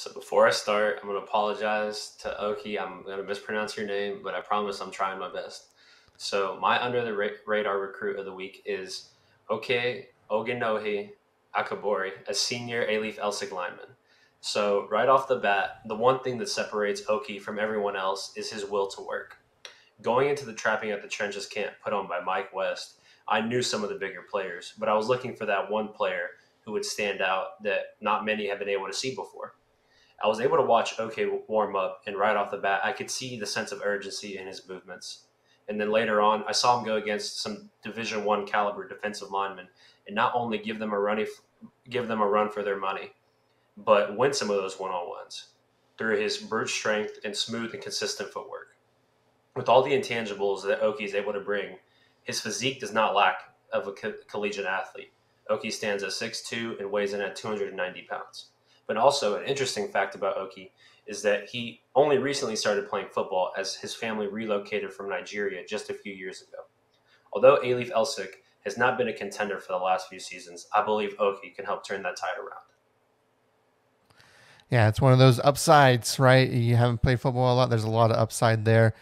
So before I start, I'm going to apologize to Oki. I'm going to mispronounce your name, but I promise I'm trying my best. So my under the ra- radar recruit of the week is Oke Oginohe Akabori, a senior Alief Elsik lineman. So right off the bat, the one thing that separates Oki from everyone else is his will to work. Going into the trapping at the trenches camp put on by Mike West, I knew some of the bigger players, but I was looking for that one player who would stand out that not many have been able to see before. I was able to watch Oki warm up, and right off the bat, I could see the sense of urgency in his movements. And then later on, I saw him go against some Division One caliber defensive linemen, and not only give them a run, give them a run for their money, but win some of those one on ones through his brute strength and smooth and consistent footwork. With all the intangibles that Oki is able to bring, his physique does not lack of a co- collegiate athlete. Oki stands at 6'2 and weighs in at 290 pounds. But also, an interesting fact about Oki is that he only recently started playing football as his family relocated from Nigeria just a few years ago. Although Alief Elsik has not been a contender for the last few seasons, I believe Oki can help turn that tide around. Yeah, it's one of those upsides, right? You haven't played football a lot. There's a lot of upside there.